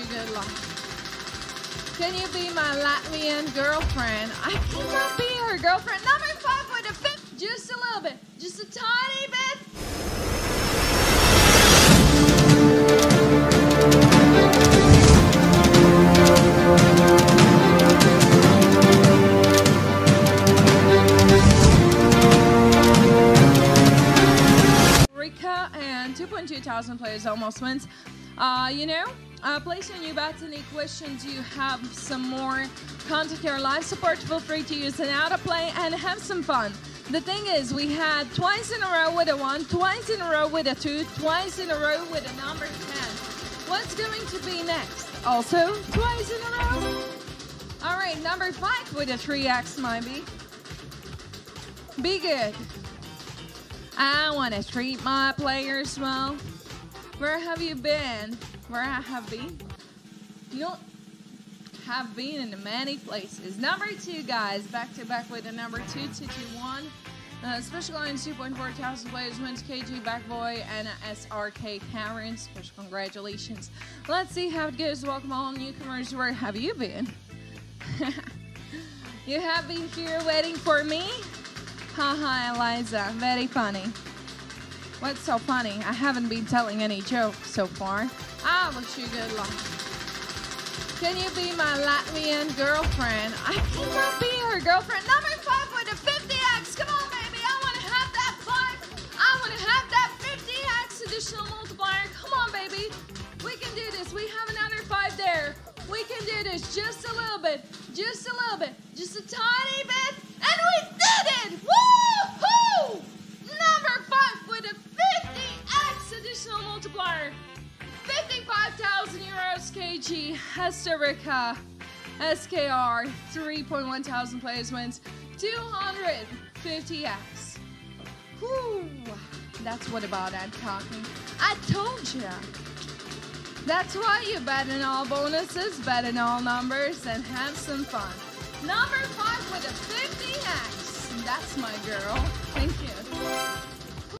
you good luck. Can you be my Latvian girlfriend? I cannot be her girlfriend. Number five with a fifth. Just a little bit. Just a tiny bit. Rika and 2.2 thousand players almost wins. Uh, you know, uh, place your new bets any questions you have some more contact your live support. Feel free to use an auto play and have some fun. The thing is, we had twice in a row with a one, twice in a row with a two, twice in a row with a number 10. What's going to be next? Also, twice in a row. All right, number five with a 3x, might be. Be good. I want to treat my players well. Where have you been? Where I have been? You know, have been in many places. Number two, guys, back to back with the number two, two, two, one. Uh, special line 2.4 thousand players wins KG Backboy and SRK Karen. Special congratulations. Let's see how it goes. Welcome all newcomers. Where have you been? you have been here waiting for me? Haha, Eliza. Very funny. What's so funny? I haven't been telling any jokes so far. Ah, I wish you good luck. Can you be my Latvian girlfriend? I cannot be her girlfriend. Number five with a 50x. Come on, baby. I want to have that five. I want to have that 50x additional multiplier. Come on, baby. We can do this. We have another five there. We can do this just a little bit. Just a little bit. Just a tiny bit. And we did it! Woo-hoo! 55,000 euros kg. Hesterica. SKR. 3.1 thousand players wins. 250x. Whew. That's what about I'm talking. I told ya. That's why you bet in all bonuses, bet in all numbers, and have some fun. Number five with a 50x. That's my girl. Thank you.